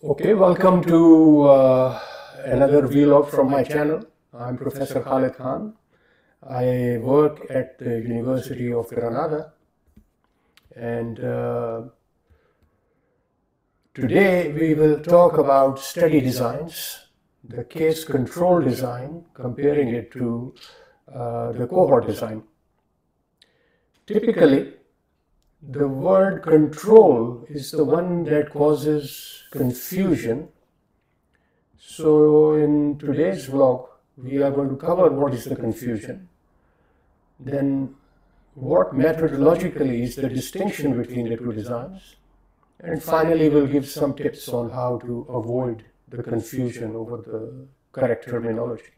Okay, welcome to uh, another vlog from my channel. I'm Professor Khalid Khan. I work at the University of Granada and uh, today we will talk about study designs, the case control design, comparing it to uh, the cohort design. Typically, the word control is the one that causes confusion. So, in today's vlog, we are going to cover what is the confusion, then what methodologically is the distinction between the two designs, and finally, we'll give some tips on how to avoid the confusion over the correct terminology.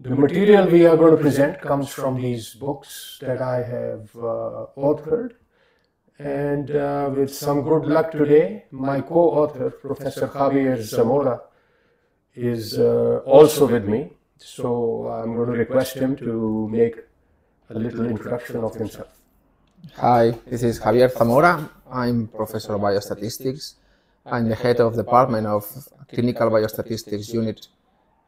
The material we are going to present comes from these books that I have uh, authored. And uh, with some good luck today, my co author, Professor Javier Zamora, is uh, also with me. So I'm going to request him to make a little introduction of himself. Hi, this is Javier Zamora. I'm Professor of Biostatistics. I'm the head of the Department of Clinical Biostatistics Unit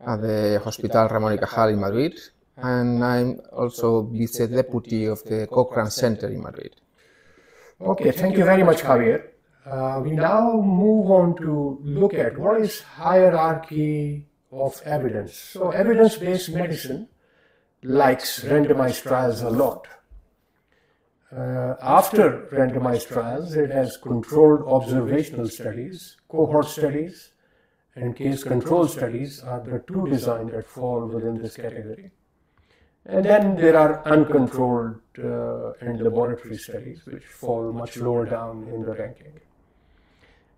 at the Hospital Ramón y Cajal in Madrid, and I'm also vice deputy of the Cochrane Center in Madrid. Okay, thank you very much, Javier. Uh, we now move on to look at what is hierarchy of evidence. So, evidence-based medicine likes randomized trials a lot. Uh, after randomized trials, it has controlled observational studies, cohort studies, and case control studies are the two designs that fall within this category. And then there are uncontrolled uh, and laboratory studies, which fall much lower down in the ranking.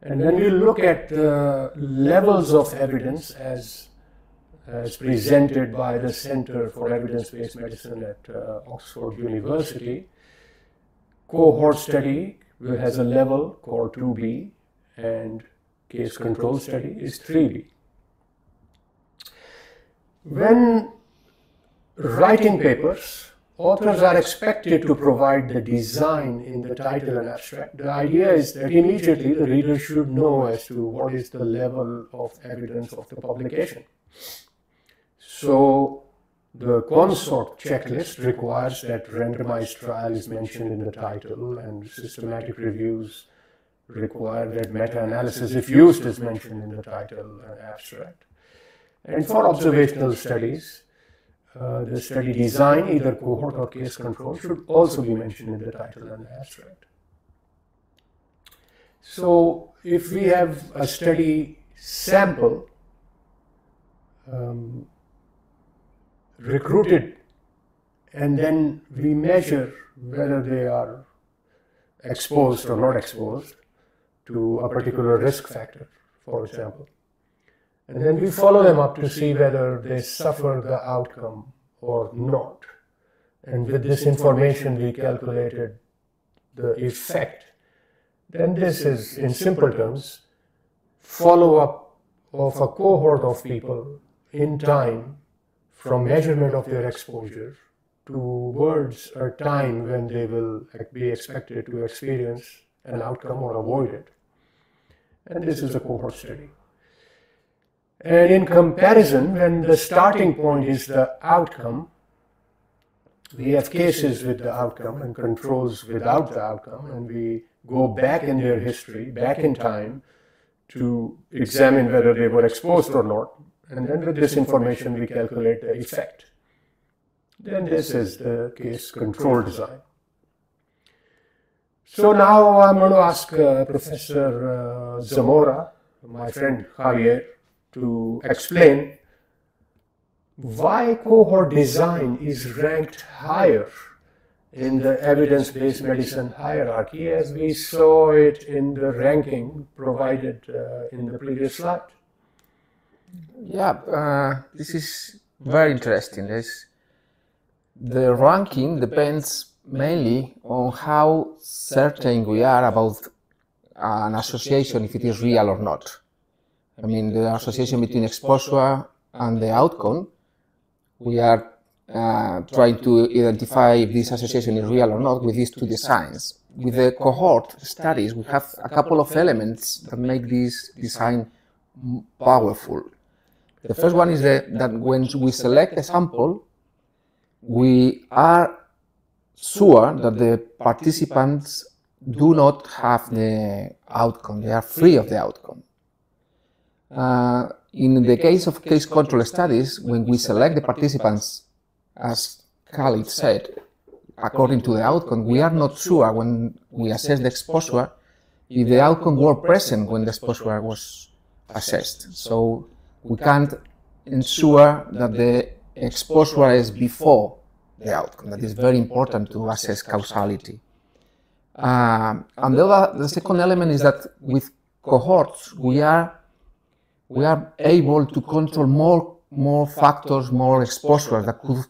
And when we look at the levels of evidence as, as presented by the Center for Evidence-Based Medicine at uh, Oxford University. Cohort study has a level called 2B, and case control study is 3B. When writing papers, authors are expected to provide the design in the title and abstract. The idea is that immediately the reader should know as to what is the level of evidence of the publication. So the consort checklist requires that randomized trial is mentioned in the title and systematic reviews require that meta-analysis, if used, is mentioned in the title and abstract. And for observational studies, uh, the study design, either cohort or case control, should also be mentioned in the title and abstract. So if we have a study sample um, recruited and then we measure whether they are exposed or not exposed, to a particular risk factor, for example. And then we follow them up to see whether they suffer the outcome or not. And with this information, we calculated the effect. Then this is, in simple terms, follow up of a cohort of people in time from measurement of their exposure towards a time when they will be expected to experience an outcome or avoid it. And this is a cohort study. And in comparison, when the starting point is the outcome, we have cases with the outcome and controls without the outcome, and we go back in their history, back in time, to examine whether they were exposed or not. And then with this information, we calculate the effect. Then this is the case control design. So now I'm going to ask uh, Professor uh, Zamora, my friend Javier, to explain why cohort design is ranked higher in the evidence-based medicine hierarchy as we saw it in the ranking provided uh, in the previous slide. Yeah, uh, this is very interesting. This, the ranking depends mainly on how certain we are about an association, if it is real or not. I mean, the association between exposure and the outcome, we are uh, trying to identify if this association is real or not with these two designs. With the cohort studies, we have a couple of elements that make this design powerful. The first one is that, that when we select a sample, we are sure that the participants do not have the outcome, they are free of the outcome. Uh, in the case of case control studies, when we select the participants, as Khalid said, according to the outcome, we are not sure when we assess the exposure if the outcome were present when the exposure was assessed. So we can't ensure that the exposure is before the outcome. That is very important to assess causality. Um, and the, other, the second element is that with cohorts, we are we are able to control more more factors, more exposures that could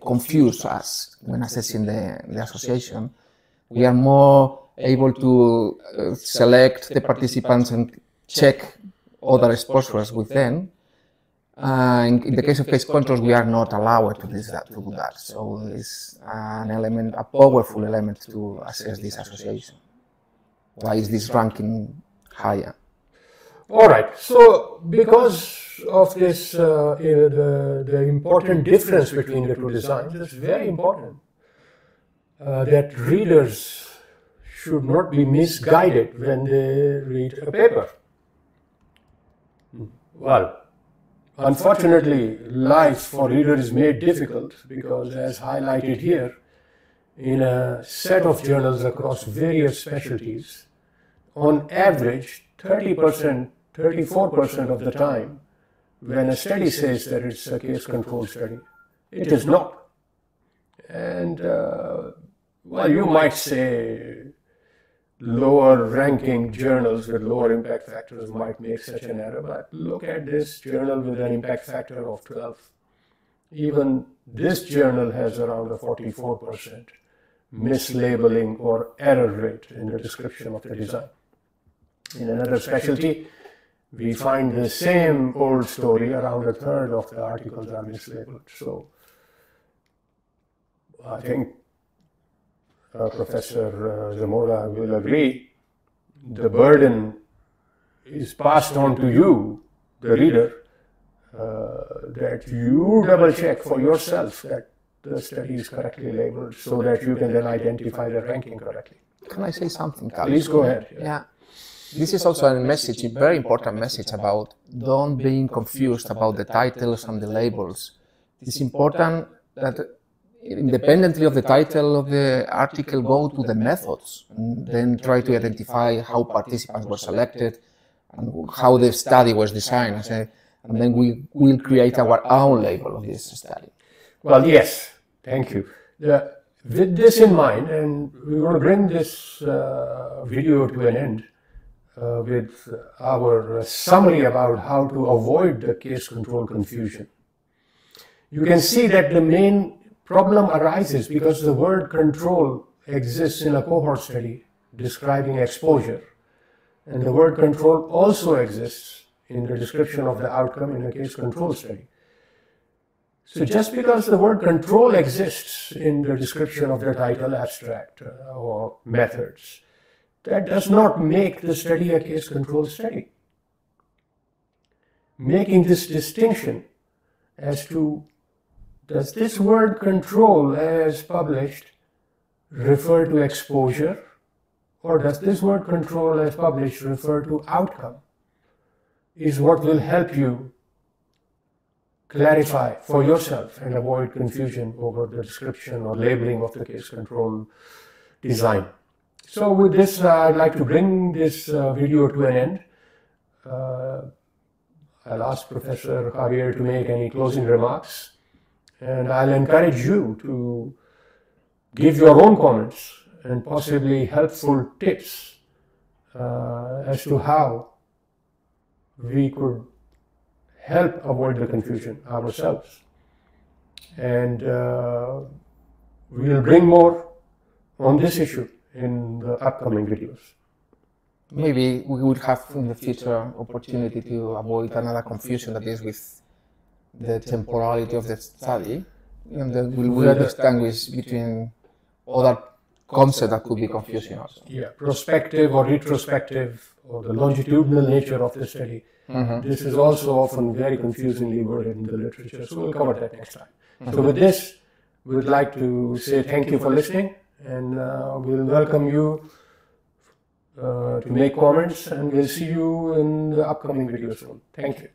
confuse us when assessing the, the association. We are more able to uh, select the participants and check other exposures with them. Uh, in, in, the case of case controls, we are not allowed to, this, that, to do that. So it's an element, a powerful element to assess this association. Why is this ranking higher? All right. So because of this, uh, the, the important difference between the two designs, it's very important uh, that readers should not be misguided when they read a paper. Well, unfortunately, life for readers is made difficult because, as highlighted here, in a set of journals across various specialties, on average, 30%, 34% of the time, when a study says that it's a case control study, it is not. And, uh, well, you might say lower ranking journals with lower impact factors might make such an error, but look at this journal with an impact factor of 12. Even this journal has around a 44% mislabeling or error rate in the description of the design. In another specialty, we find the same old story, around a third of the articles are mislabeled. So I think uh, Professor uh, Zamora will agree, the burden is passed on to you, the reader, uh, that you double check for yourself that the study is correctly labeled so that you can then identify the ranking correctly. Can I say something, Carlos? Please go ahead. Yeah. yeah. This is also a message, a very important message about don't being confused about the titles and the labels. It's important that independently of the title of the article, go to the methods and then try to identify how participants were selected and how the study was designed. And then we will create our own label of this study. Well, yes, thank you. The, with this in mind, and we're going to bring this uh, video to an end uh, with our summary about how to avoid the case control confusion. You can see that the main problem arises because the word control exists in a cohort study describing exposure. And the word control also exists in the description of the outcome in a case control study. So just because the word control exists in the description of the title abstract uh, or methods, that does not make the study a case control study. Making this distinction as to does this word control as published refer to exposure or does this word control as published refer to outcome is what will help you clarify for yourself and avoid confusion over the description or labeling of the case control design. So with this, uh, I'd like to bring this uh, video to an end. Uh, I'll ask Professor Javier to make any closing remarks. And I'll encourage you to give your own comments and possibly helpful tips uh, as to how we could help avoid the confusion ourselves. And uh, we'll bring more on this issue in the upcoming videos. Maybe we would have in the future opportunity to avoid another confusion that is with the temporality of the study. and then we will distinguish between other concepts that could be confusing also. Yeah, prospective or retrospective or the longitudinal nature of the study. This is also often very confusingly worded in the literature, so we'll cover that next time. So with this, we would like to say thank you for listening, and uh, we'll welcome you uh, to make comments, and we'll see you in the upcoming video soon. Thank you.